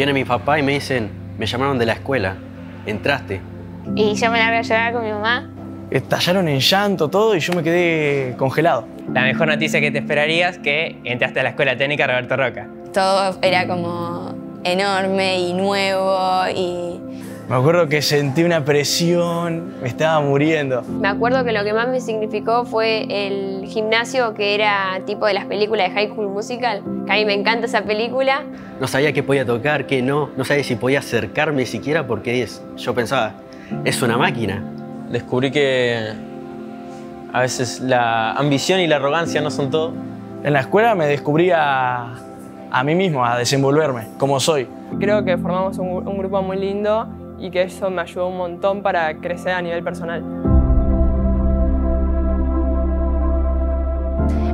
Viene mi papá y me dicen, me llamaron de la escuela, entraste. Y yo me largo a llorar con mi mamá. Estallaron en llanto todo y yo me quedé congelado. La mejor noticia que te esperarías que entraste a la Escuela Técnica Roberto Roca. Todo era como enorme y nuevo y Me acuerdo que sentí una presión, me estaba muriendo. Me acuerdo que lo que más me significó fue el gimnasio que era tipo de las películas de High School Musical, que a mí me encanta esa película. No sabía qué podía tocar, qué no. No sabía si podía acercarme siquiera porque es, yo pensaba, es una máquina. Descubrí que a veces la ambición y la arrogancia no son todo. En la escuela me descubrí a, a mí mismo, a desenvolverme, como soy. Creo que formamos un, un grupo muy lindo y que eso me ayudó un montón para crecer a nivel personal.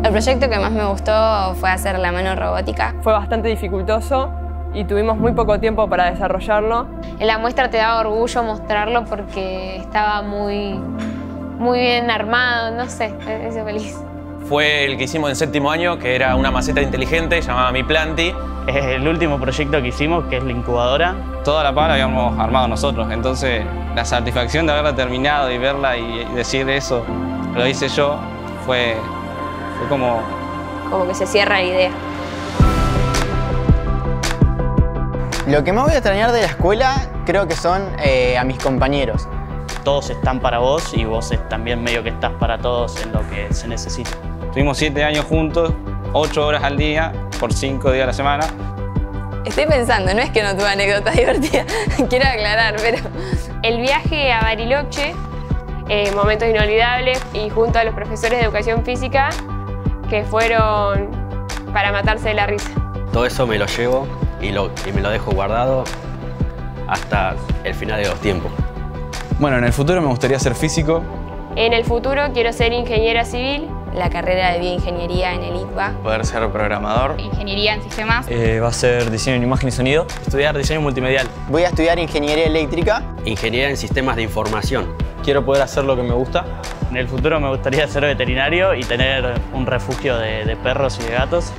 el proyecto que más me gustó fue hacer la mano robótica. Fue bastante dificultoso y tuvimos muy poco tiempo para desarrollarlo. En la muestra te daba orgullo mostrarlo porque estaba muy, muy bien armado, no sé, me hice feliz. Fue el que hicimos en séptimo año, que era una maceta inteligente llamada Mi Planti. Es el último proyecto que hicimos, que es la incubadora. Toda la pala habíamos armado nosotros, entonces la satisfacción de haberla terminado y verla y decir eso, lo hice yo, fue, fue como... Como que se cierra la idea. Lo que más voy a extrañar de la escuela creo que son eh, a mis compañeros. Todos están para vos y vos también medio que estás para todos en lo que se necesita. Tuvimos siete años juntos, ocho horas al día, por cinco días a la semana. Estoy pensando, no es que no tuve anécdotas divertidas, quiero aclarar, pero... El viaje a Bariloche, eh, momentos inolvidables, y junto a los profesores de educación física que fueron para matarse de la risa. Todo eso me lo llevo y, lo, y me lo dejo guardado hasta el final de los tiempos. Bueno, en el futuro me gustaría ser físico. En el futuro quiero ser ingeniera civil. La carrera de bioingeniería en el ITBA. Poder ser programador. Ingeniería en sistemas. Eh, va a ser diseño en imagen y sonido. Estudiar diseño multimedial. Voy a estudiar ingeniería eléctrica. Ingeniería en sistemas de información. Quiero poder hacer lo que me gusta. En el futuro me gustaría ser veterinario y tener un refugio de, de perros y de gatos.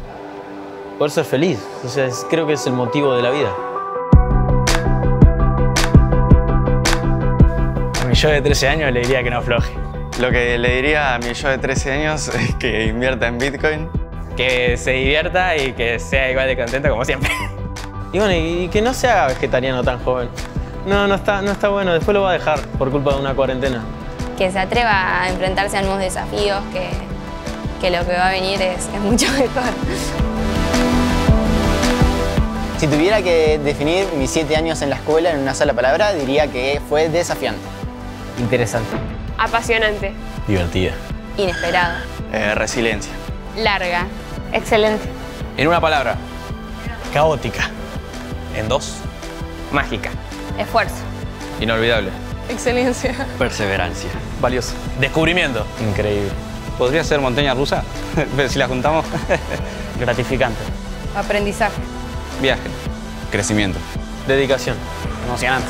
Poder ser feliz. O sea, es- creo que es el motivo de la vida. A mi yo de 13 años le diría que no afloje. Lo que le diría a mi yo de 13 años es que invierta en Bitcoin. Que se divierta y que sea igual de contento como siempre. Y bueno, y que no se haga vegetariano tan joven. No, no está, no está bueno. Después lo va a dejar por culpa de una cuarentena. Que se atreva a enfrentarse a nuevos desafíos, que, que lo que va a venir es, es mucho mejor. Si tuviera que definir mis siete años en la escuela en una sola palabra, diría que fue desafiante. Interesante. Apasionante. Divertida. Inesperado. Eh, resiliencia. Larga. Excelente. En una palabra. Caótica. En dos. Mágica. Esfuerzo. Inolvidable. Excelencia. Perseverancia. Valioso. Descubrimiento. Increíble. ¿Podría ser montaña rusa? Pero si la juntamos. Gratificante. Aprendizaje. Viaje. Crecimiento. Dedicación. Emocionante.